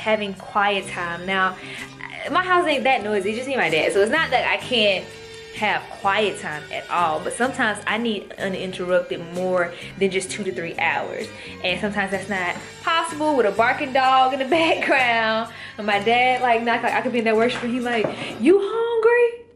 having quiet time. Now, my house ain't that noisy, just me and my dad. So it's not that I can't have quiet time at all but sometimes I need uninterrupted more than just two to three hours. And sometimes that's not possible with a barking dog in the background. And my dad like knock like I could be in there worshiping he like you hungry?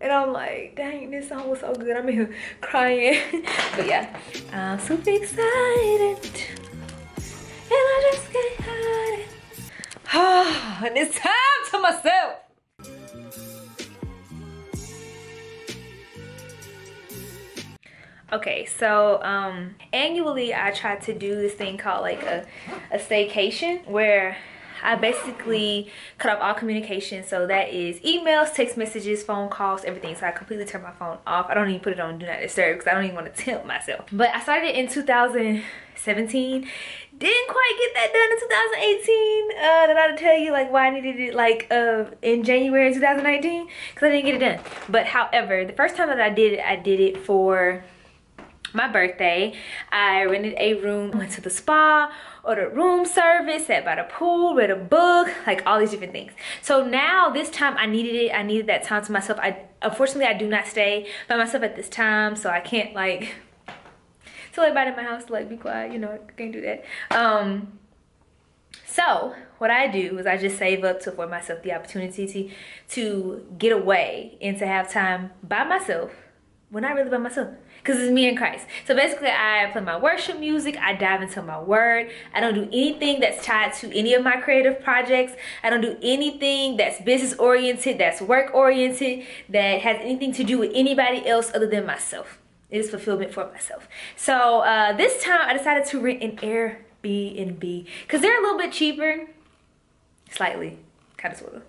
And I'm like dang this song was so good. I'm here crying. But yeah I'm super excited. And I just can't and it's time to myself. Okay, so um, annually I try to do this thing called like a, a staycation where I basically cut off all communication. So that is emails, text messages, phone calls, everything. So I completely turned my phone off. I don't even put it on do not disturb because I don't even want to tempt myself. But I started in 2017. Didn't quite get that done in 2018. Uh, did I tell you like why I needed it like uh, in January 2019? Because I didn't get it done. But however, the first time that I did it, I did it for my birthday. I rented a room, went to the spa, ordered room service, sat by the pool, read a book, like all these different things. So now this time I needed it. I needed that time to myself. I Unfortunately, I do not stay by myself at this time, so I can't like tell everybody in my house to like be quiet, you know, I can't do that. Um, so what I do is I just save up to afford myself the opportunity to, to get away and to have time by myself. Well, not really by myself because it's me and Christ. So basically, I play my worship music, I dive into my word. I don't do anything that's tied to any of my creative projects. I don't do anything that's business oriented, that's work oriented, that has anything to do with anybody else other than myself. It is fulfillment for myself. So uh, this time, I decided to rent an Airbnb because they're a little bit cheaper, slightly, kind of sort of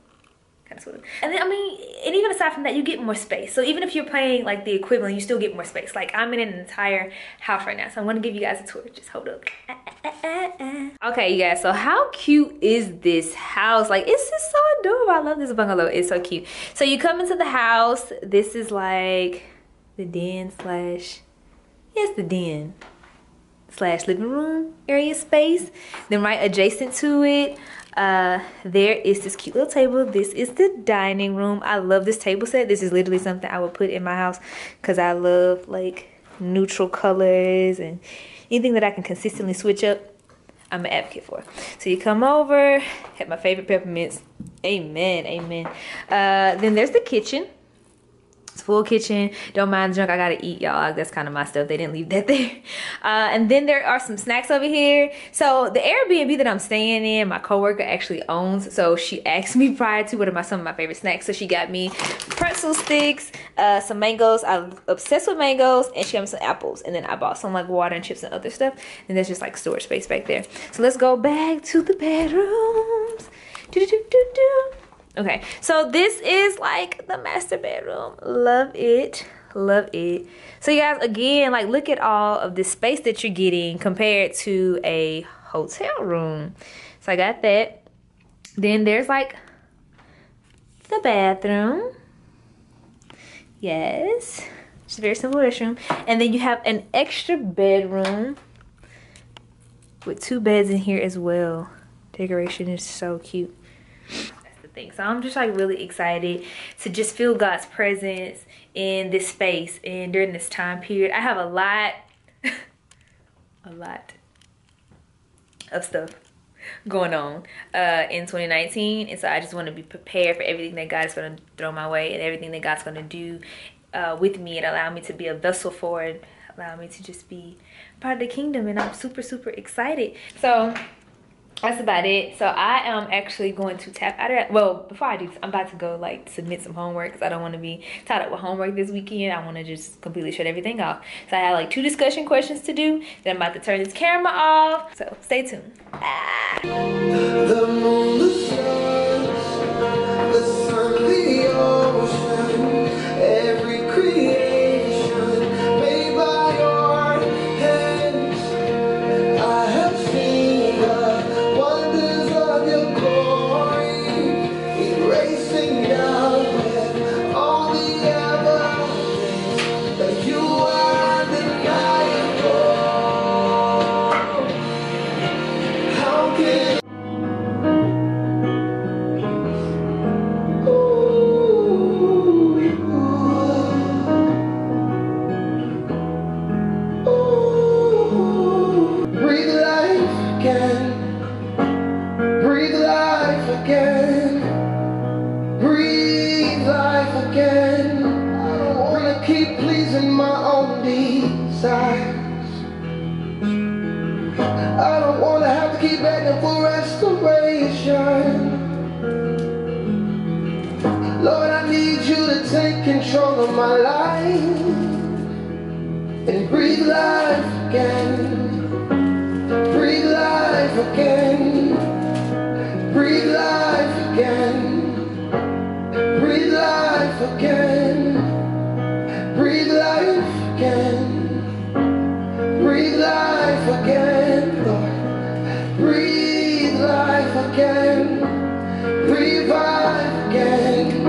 And then, I mean, and even aside from that, you get more space. So even if you're playing like the equivalent, you still get more space. Like I'm in an entire house right now. So I'm gonna give you guys a tour. Just hold up. Okay, you guys, so how cute is this house? Like, it's just so adorable. I love this bungalow. It's so cute. So you come into the house. This is like the den slash, yes, the den slash living room area space. Then right adjacent to it, uh there is this cute little table. This is the dining room. I love this table set. This is literally something i would put in my house because i love like neutral colors and anything that i can consistently switch up i'm an advocate for. So you come over have my favorite peppermints. Amen amen. Uh then there's the kitchen full kitchen. Don't mind the junk. I gotta eat, y'all. That's kind of my stuff. They didn't leave that there. Uh, and then there are some snacks over here. So the Airbnb that I'm staying in, my coworker actually owns. So she asked me prior to what are my some of my favorite snacks. So she got me pretzel sticks, uh, some mangoes. I'm obsessed with mangoes, and she got me some apples. And then I bought some like water and chips and other stuff. And there's just like storage space back there. So let's go back to the bedrooms. Do do do do do. Okay, so this is like the master bedroom. Love it. Love it. So you guys, again, like look at all of the space that you're getting compared to a hotel room. So I got that. Then there's like the bathroom. Yes. It's a very simple restroom. And then you have an extra bedroom with two beds in here as well. Decoration is so cute thing. So I'm just like really excited to just feel God's presence in this space and during this time period. I have a lot, a lot of stuff going on uh, in 2019 and so I just want to be prepared for everything that God is going to throw my way and everything that God's going to do uh, with me and allow me to be a vessel for it allow me to just be part of the kingdom and I'm super super excited so that's about it. So i am actually going to tap out of that well before i do i'm about to go like submit some homework because i don't want to be tied up with homework this weekend. I want to just completely shut everything off. So i have like two discussion questions to do. Then i'm about to turn this camera off. So stay tuned. Again. I don't wanna keep pleasing my own desires. I don't wanna have to keep begging for restoration. Lord, I need you to take control of my life and breathe life again. Breathe life again. Life again, Lord. Breathe life again. Revive again.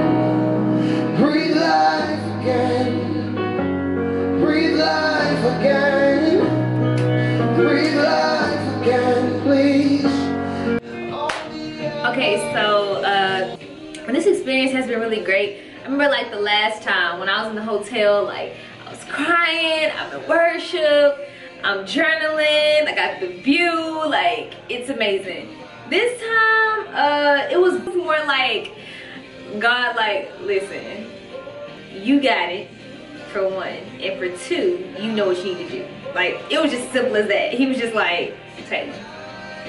Breathe life again. Breathe life again. Breathe life again, please. Okay, so uh, this experience has been really great. I remember like the last time when I was in the hotel, like I was crying, I'm in worship, I'm journaling, I got the view, like it's amazing. This time, uh, it was more like God, like, listen, you got it for one, and for two, you know what you need to do. Like it was just simple as that. He was just like, Taylor,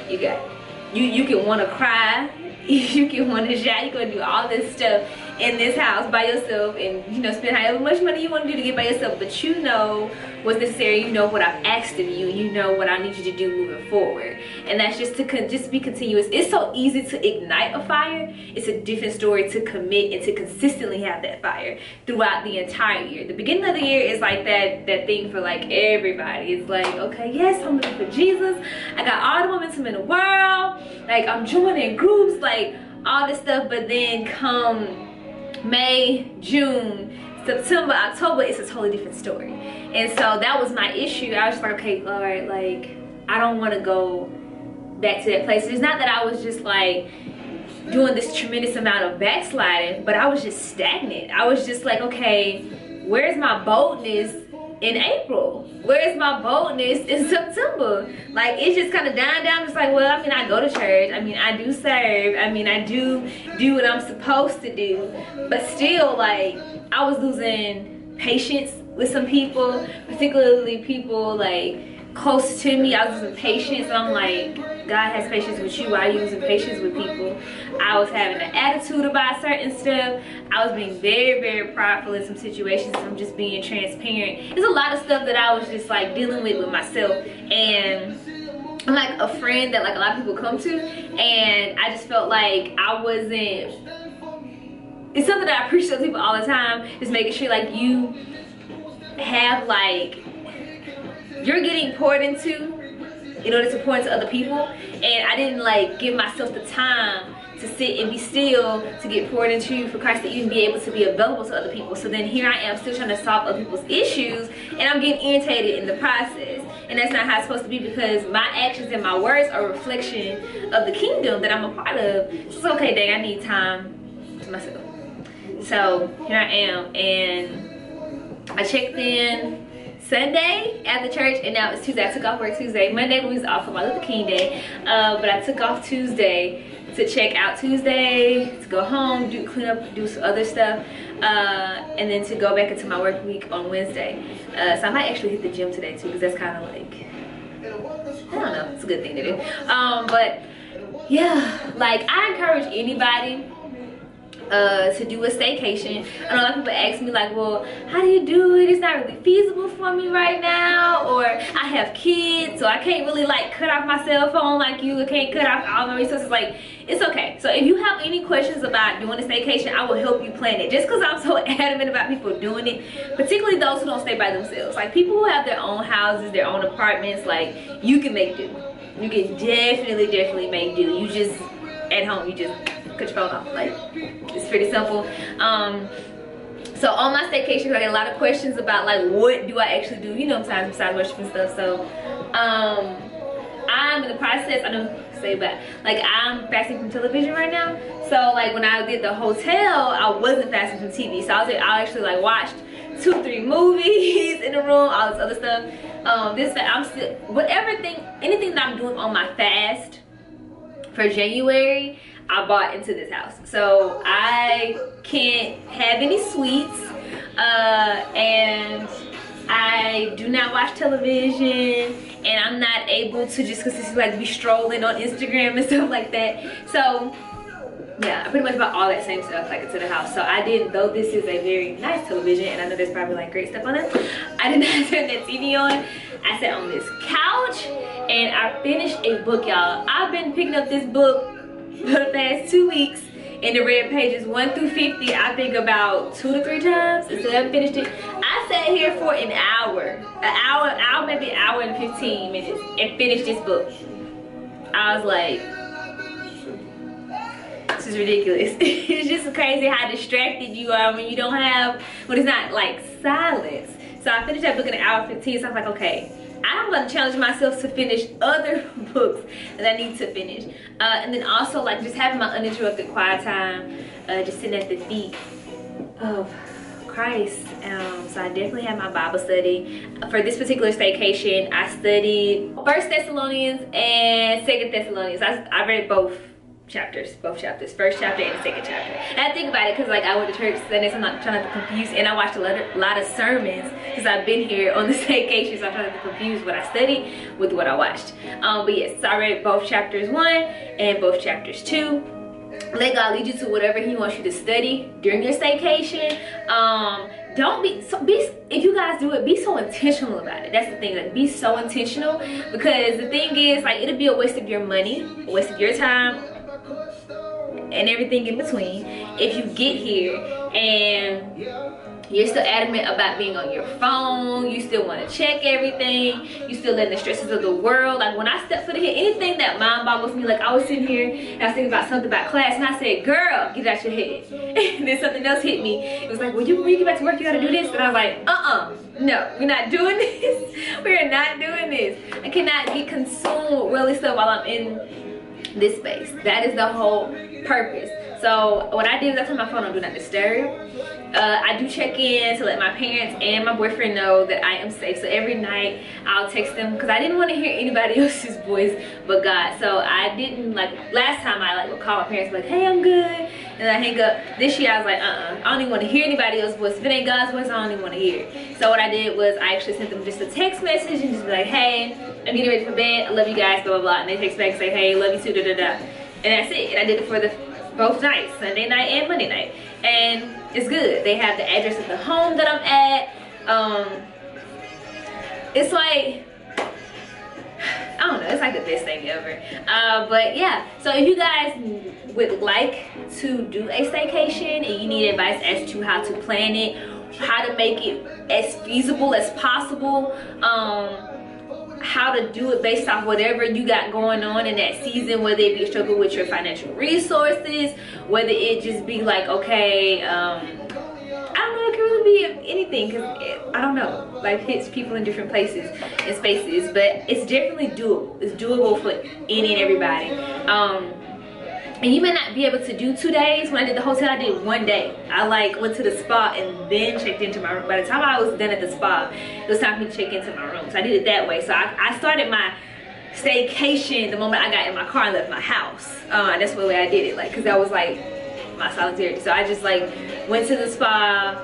you got it. You you can want to cry, you can want to shout, you can do all this stuff in this house by yourself, and you know spend however much money you want to do to get by yourself. But you know what's necessary. You know what I've asked of you. You know what I need you to do moving forward, and that's just to con- just be continuous. It's so easy to ignite a fire. It's a different story to commit and to consistently have that fire throughout the entire year. The beginning of the year is like that that thing for like everybody. It's like okay, yes, I'm looking for Jesus. I got all the momentum in the world. Like I'm joining groups, like all this stuff. But then come May, June, September, October, it's a totally different story. And so that was my issue. I was like, okay, all right, like, I don't want to go back to that place. It's not that I was just like doing this tremendous amount of backsliding, but I was just stagnant. I was just like, okay, where's my boldness in April? Where's my boldness in September? Like it's just kind of dying down. It's like, well, I mean, I go to church. I mean, I do serve. I mean, I do do what I'm supposed to do. But still, like, I was losing patience with some people, particularly people like close to me. I was losing patience. I'm like, God has patience with you. You losing patience with people? I was having an attitude about certain stuff. I was being very, very prideful in some situations. I'm just being transparent. There's a lot of stuff that I was just like dealing with with myself. And I'm like a friend that like a lot of people come to. And I just felt like I wasn't it's something that I appreciate people all the time is making sure like you have like you're getting poured into in order to pour into other people and I didn't like give myself the time to sit and be still to get poured into you for Christ to even be able to be available to other people. So then here I am still trying to solve other people's issues and I'm getting irritated in the process. And that's not how it's supposed to be because my actions and my words are a reflection of the kingdom that I'm a part of. So it's okay, dang, I need time to myself. So here I am and I checked in Sunday at the church and now it's Tuesday. I took off work Tuesday. Monday we was off for Martin Luther King Day. Uh, but I took off Tuesday to check out Tuesday, to go home, do clean up, do some other stuff, uh, and then to go back into my work week on Wednesday. Uh, so I might actually hit the gym today too because that's kind of like, I don't know, it's a good thing to do. Um, but yeah, like I encourage anybody uh, to do a staycation. Know a lot of people ask me like, well, how do you do it? It's not really feasible for me right now. Or I have kids, so I can't really like cut off my cell phone like you. I can't cut off all my resources. Like, it's okay. So if you have any questions about doing a staycation, I will help you plan it. Just because I'm so adamant about people doing it, particularly those who don't stay by themselves. Like people who have their own houses, their own apartments, like you can make do. You can definitely, definitely make do. You just, at home, you just phone off. Like, it's pretty simple. Um, so on my staycation, I get a lot of questions about like what do I actually do, you know, besides besides worship and stuff. So um I'm in the process, I don't say but like I'm fasting from television right now. So like when I did the hotel, I wasn't fasting from TV. So I was I actually like watched two, three movies in the room, all this other stuff. Um this I'm still whatever thing anything that I'm doing on my fast for January, I bought into this house. So I can't have any sweets. Uh, and I do not watch television and I'm not able to just consistently like be strolling on Instagram and stuff like that. So yeah, I pretty much bought all that same stuff like into the house. So I didn't, though this is a very nice television and I know there's probably like great stuff on it, I did not turn that TV on. I sat on this couch and I finished a book, y'all. I've been picking up this book for the past two weeks in the red pages 1 through 50 I think about two to three times so I finished it. I sat here for an hour an hour hour maybe an hour and 15 minutes and finished this book. I was like this is ridiculous. It's just crazy how distracted you are when you don't have when it's not like silence. So I finished that book in an hour 15 so I was like okay I'm gonna challenge myself to finish other books that I need to finish. Uh, and then also like just having my uninterrupted quiet time, uh, just sitting at the feet of Christ. Um, so I definitely had my Bible study. For this particular staycation, I studied First Thessalonians and Second Thessalonians. I, I read both chapters, both chapters, first chapter and second chapter. And I think about it because like I went to church Sunday, so I'm not trying to confuse, and I watched a lot of, lot of sermons because I've been here on the vacation, so I'm trying to confuse what I studied with what I watched. Um, but yes, so I read both chapters one and both chapters two. Let God lead you to whatever He wants you to study during your staycation. Um, don't be so be if you guys do it be so intentional about it that's the thing like be so intentional because the thing is like it'll be a waste of your money a waste of your time and everything in between. If you get here and you're still adamant about being on your phone you still want to check everything you still letting the stresses of the world like when i step foot in here anything that mind boggles me like i was sitting here and i was thinking about something about class and i said girl get out your head. And then something else hit me. It was like well you when you get back to work you gotta do this. And i was like uh-uh no we're not doing this. We're not doing this. I cannot get consumed with really stuff while i'm in this space. That is the whole purpose so what i did i turned my phone on do not disturb uh, I do check in to let my parents and my boyfriend know that I am safe. So every night I'll text them because I didn't want to hear anybody else's voice but God. So I didn't like last time I like would call my parents like, hey, I'm good, and I hang up. This year I was like, uh-uh, I don't even want to hear anybody else's voice. If it ain't God's voice, I don't even want to hear. So what I did was I actually sent them just a text message and just be like, hey, I'm getting ready for bed. I love you guys, blah blah blah. And they text back and say, hey, love you too, da da da. And that's it. And I did it for the both nights, Sunday night and Monday night. And it's good. They have the address of the home that I'm at. Um, it's like, I don't know, it's like the best thing ever. Uh, but yeah, so if you guys would like to do a staycation and you need advice as to how to plan it, how to make it as feasible as possible, um, how to do it based off whatever you got going on in that season whether it be a struggle with your financial resources whether it just be like okay um I don't know, it can really be anything because I don't know. Life hits people in different places and spaces, but it's definitely doable. It's doable for any and everybody. Um, and you may not be able to do two days. When i did the hotel i did one day. I like went to the spa and then checked into my room. By the time i was done at the spa it was time for me to check into my room. So i did it that way. So i, I started my staycation the moment i got in my car and left my house. Uh, that's the way i did it like because that was like my solitary so i just like went to the spa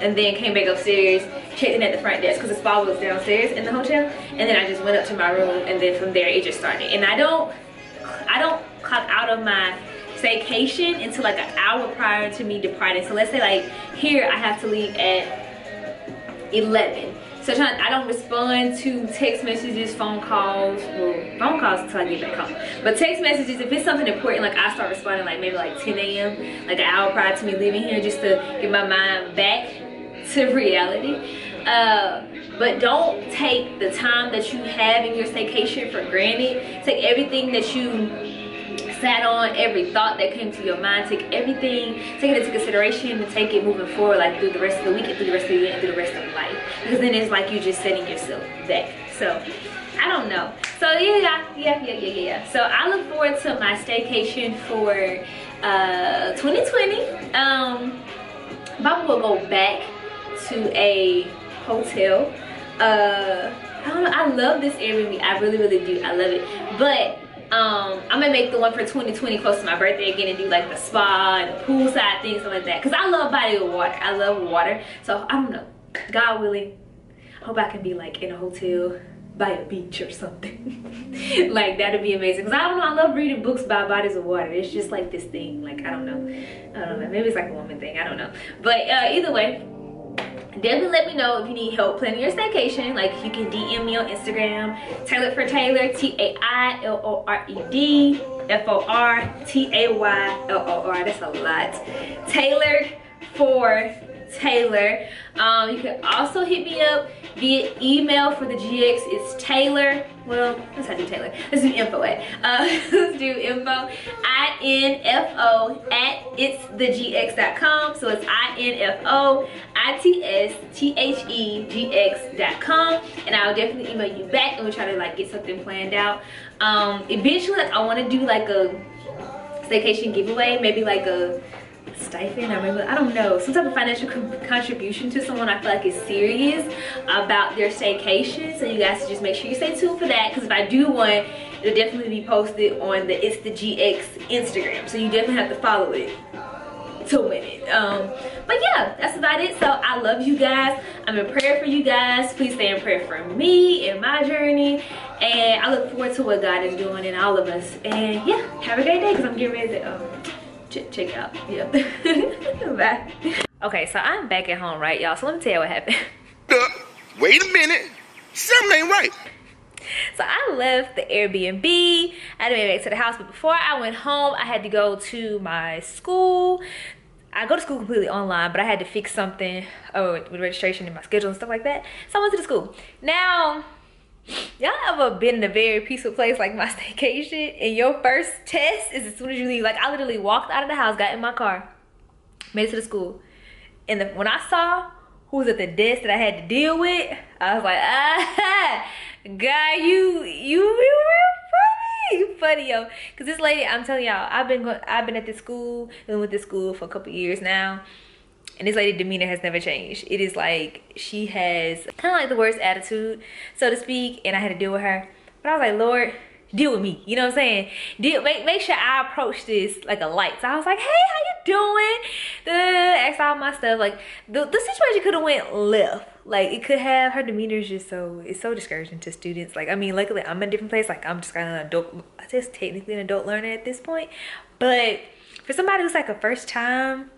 and then came back upstairs checked in at the front desk because the spa was downstairs in the hotel. And then i just went up to my room and then from there it just started. And i don't i don't clock out of my vacation until like an hour prior to me departing. So let's say like here I have to leave at 11. So I don't respond to text messages, phone calls, well, phone calls until I get back home. But text messages, if it's something important, like I start responding like maybe like 10 a.m., like an hour prior to me leaving here just to get my mind back to reality. Uh, but don't take the time that you have in your staycation for granted. Take everything that you sat on, every thought that came to your mind, take everything, take it into consideration and take it moving forward like through the rest of the week and through the rest of the year and through the rest of life. Because then it's like you're just setting yourself back. So I don't know. So yeah, yeah, yeah, yeah, yeah. So I look forward to my staycation for uh 2020. Um Baba will go back to a hotel. Uh I don't know, I love this Airbnb. I really, really do. I love it. But um, I'm gonna make the one for 2020 close to my birthday again and do like the spa and the poolside things, like that. Cause I love body of water. I love water. So I don't know. God willing, I hope I can be like in a hotel by a beach or something. like that'd be amazing. Cause I don't know, I love reading books by bodies of water. It's just like this thing. Like I don't know. I don't know. Maybe it's like a woman thing. I don't know. But uh, either way, definitely let me know if you need help planning your staycation. Like you can DM me on Instagram, Taylored for Taylor, T-A-I-L-O-R-E-D, F-O-R-T-A-Y-L-O-R. That's a lot. Taylored for Taylor. Um, you can also hit me up via email for the GX. It's Taylor. Well, let's not do Taylor. Let's do info at. Uh, let's do info. I-N-F-O at it's the GX.com. So it's I-N-F-O I-T-S-T-H-E-G-X.com. And I'll definitely email you back and we'll try to like get something planned out. Um, eventually, I want to do like a staycation giveaway, maybe like a stipend. Or maybe I don't know some type of financial contribution to someone I feel like is serious about their staycation so you guys just make sure you stay tuned for that because if I do one it'll definitely be posted on the It's the GX Instagram. So you definitely have to follow it to win it. Um but yeah that's about it. So i love you guys. I'm in prayer for you guys. Please stay in prayer for me and my journey. And i look forward to what god is doing in all of us. And yeah have a great day because i'm getting ready to um, check out. Yep. Bye. Okay, so I'm back at home, right, y'all? So let me tell you what happened. Uh, wait a minute. Something ain't right. So I left the Airbnb. I had to make back to the house, but before I went home, I had to go to my school. I go to school completely online, but I had to fix something oh, with registration and my schedule and stuff like that. So I went to the school. Now, y'all ever been in a very peaceful place like my staycation and your first test is as soon as you leave? Like i literally walked out of the house got in my car made it to the school. And the, when i saw who was at the desk that i had to deal with i was like ah guy you you you real funny you funny yo. Because this lady i'm telling y'all i've been i've been at this school been with this school for a couple years now and this lady demeanor has never changed. It is like she has kind of like the worst attitude so to speak and i had to deal with her. But i was like lord deal with me. You know what i'm saying? Deal make, make sure i approach this like a light. So i was like hey how you doing? The asked all my stuff. Like the, the situation could have went left. Like it could have. Her demeanor is just so it's so discouraging to students. Like i mean luckily i'm in a different place. Like i'm just kind of an adult i just technically an adult learner at this point. But for somebody who's like a first time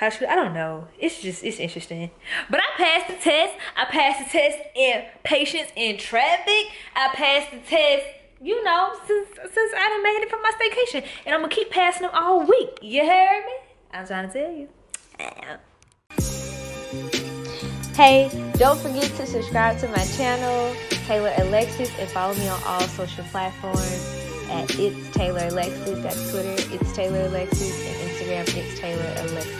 Cause I don't know. It's just it's interesting. But I passed the test. I passed the test in patience in traffic. I passed the test, you know, since since I done made it for my staycation. And I'm gonna keep passing them all week. You heard me? I'm trying to tell you. Hey, don't forget to subscribe to my channel, Taylor Alexus, and follow me on all social platforms at It's Taylor Alexus. That's Twitter, It's Taylor Alexus, and Instagram, It's Taylor Alexus.